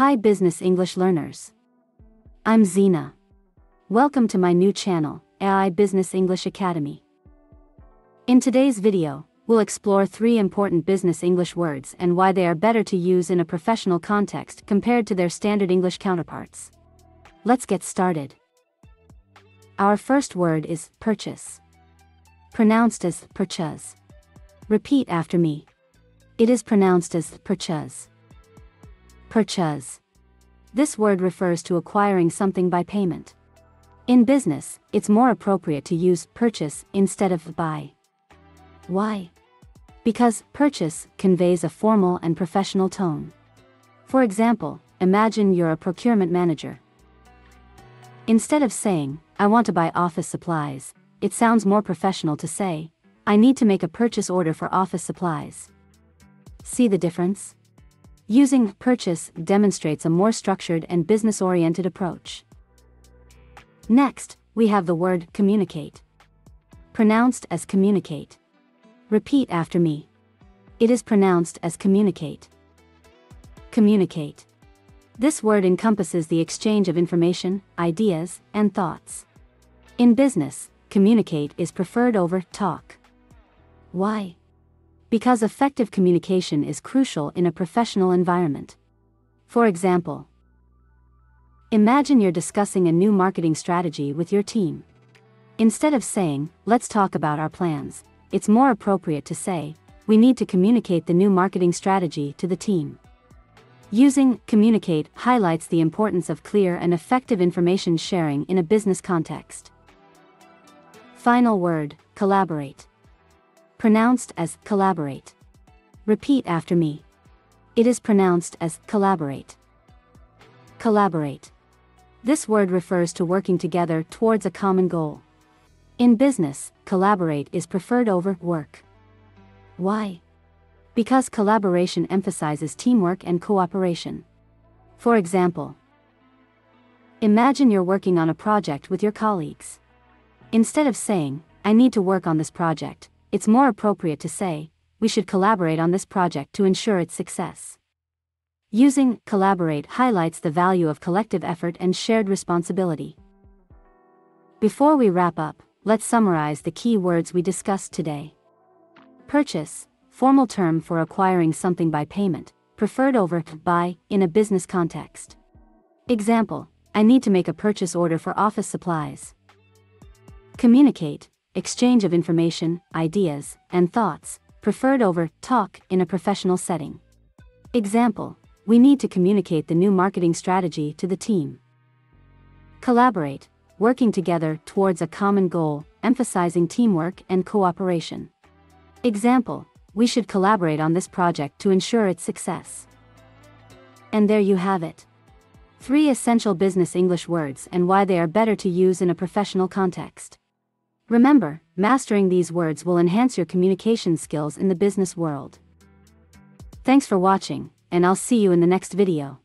Hi Business English learners. I'm Zena. Welcome to my new channel, AI Business English Academy. In today's video, we'll explore three important business English words and why they are better to use in a professional context compared to their standard English counterparts. Let's get started. Our first word is purchase. Pronounced as purchase. Repeat after me. It is pronounced as purchase. Purchase. This word refers to acquiring something by payment. In business, it's more appropriate to use purchase instead of buy. Why? Because purchase conveys a formal and professional tone. For example, imagine you're a procurement manager. Instead of saying, I want to buy office supplies, it sounds more professional to say, I need to make a purchase order for office supplies. See the difference? Using purchase demonstrates a more structured and business oriented approach. Next, we have the word communicate. Pronounced as communicate. Repeat after me. It is pronounced as communicate. Communicate. This word encompasses the exchange of information, ideas, and thoughts. In business, communicate is preferred over talk. Why? Because effective communication is crucial in a professional environment. For example, imagine you're discussing a new marketing strategy with your team. Instead of saying, let's talk about our plans, it's more appropriate to say, we need to communicate the new marketing strategy to the team. Using communicate highlights the importance of clear and effective information sharing in a business context. Final word collaborate pronounced as collaborate. Repeat after me. It is pronounced as collaborate. Collaborate. This word refers to working together towards a common goal. In business, collaborate is preferred over work. Why? Because collaboration emphasizes teamwork and cooperation. For example, imagine you're working on a project with your colleagues. Instead of saying, I need to work on this project, it's more appropriate to say, we should collaborate on this project to ensure its success. Using collaborate highlights the value of collective effort and shared responsibility. Before we wrap up, let's summarize the key words we discussed today. Purchase, formal term for acquiring something by payment, preferred over buy in a business context. Example, I need to make a purchase order for office supplies. Communicate, exchange of information, ideas, and thoughts, preferred over talk in a professional setting. Example We need to communicate the new marketing strategy to the team. Collaborate, working together towards a common goal, emphasizing teamwork and cooperation. Example We should collaborate on this project to ensure its success. And there you have it. Three essential business English words and why they are better to use in a professional context. Remember, mastering these words will enhance your communication skills in the business world. Thanks for watching, and I'll see you in the next video.